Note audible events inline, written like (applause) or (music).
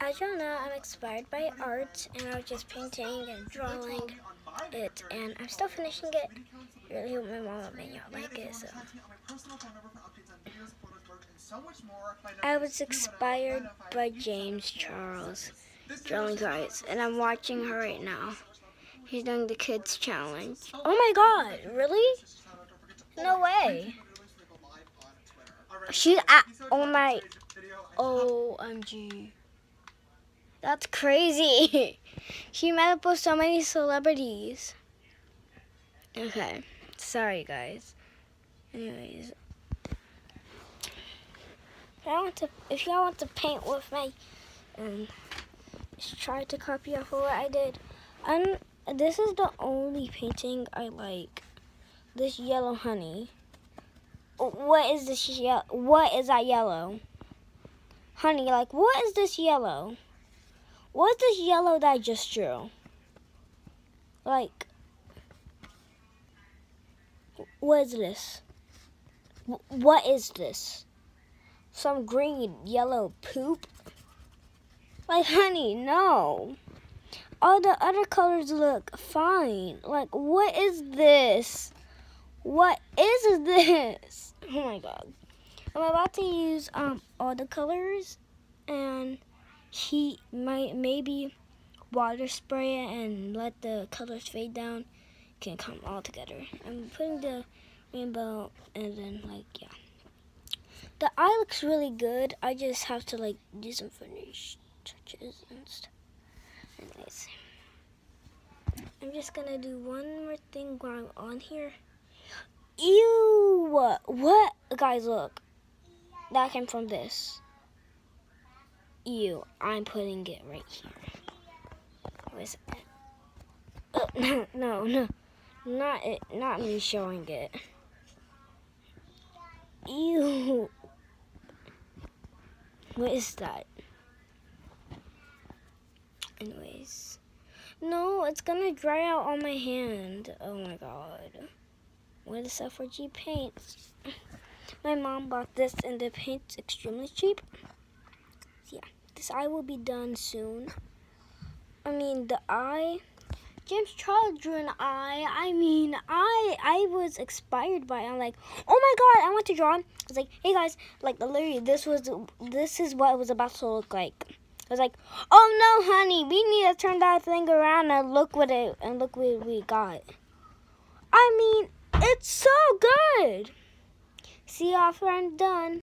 as y'all know, I'm inspired by art, and I was just painting and drawing it, and I'm still finishing it. I really hope my mom and y'all like it. So. I was inspired by James Charles drawing guys, and I'm watching her right now. He's doing the kids challenge. Oh my god, really? No way. She's at, oh my, OMG. That's crazy. (laughs) she met up with so many celebrities. Okay. Sorry, guys. Anyways. If want to, if y'all want to paint with me, and try to copy off of what I did. And this is the only painting I like. This yellow honey. What is this yellow? What is that yellow? Honey, like, what is this yellow? What's yellow that just drew? Like, what is this? What is this? Some green, yellow poop? Like, honey, no. All the other colors look fine. Like, what is this? What is this? (laughs) Oh my god. I'm about to use um all the colors and heat might maybe water spray it and let the colors fade down can come all together. I'm putting the rainbow and then like yeah. The eye looks really good. I just have to like do some finish touches and stuff. Anyways. I'm just gonna do one more thing while I'm on here. Ew! What? What? Guys, look. That came from this you. I'm putting it right here. Where's it? Oh, (laughs) no, no, no, not it. Not me showing it. Ew. What is that? Anyways. No, it's gonna dry out on my hand. Oh my god. What is F4G paint? (laughs) My mom bought this and the paint's extremely cheap yeah, this eye will be done soon. I mean, the eye. James Charles drew an eye. I mean, I I was inspired by it. I'm like, oh my god, I want to draw. I was like, hey guys, like literally, this was this is what it was about to look like. I was like, oh no, honey, we need to turn that thing around and look what it and look what we got. I mean, it's so good. See after I'm done.